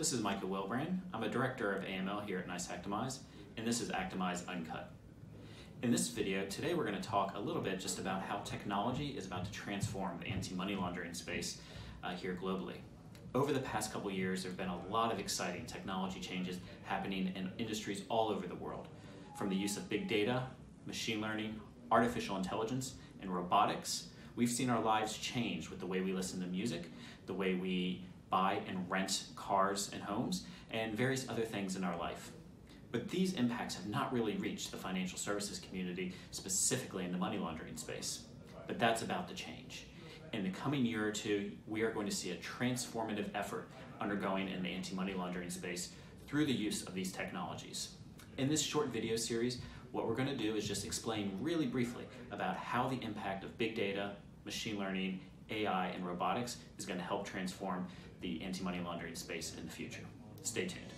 This is Micah Willbrand. I'm a director of AML here at NICE Actimize, and this is Actimize Uncut. In this video, today we're going to talk a little bit just about how technology is about to transform the anti-money laundering space uh, here globally. Over the past couple years, there have been a lot of exciting technology changes happening in industries all over the world, from the use of big data, machine learning, artificial intelligence, and robotics. We've seen our lives change with the way we listen to music, the way we buy and rent cars and homes, and various other things in our life. But these impacts have not really reached the financial services community, specifically in the money laundering space. But that's about to change. In the coming year or two, we are going to see a transformative effort undergoing in the anti-money laundering space through the use of these technologies. In this short video series, what we're going to do is just explain really briefly about how the impact of big data, machine learning, AI, and robotics is going to help transform the anti-money laundering space in the future. Stay tuned.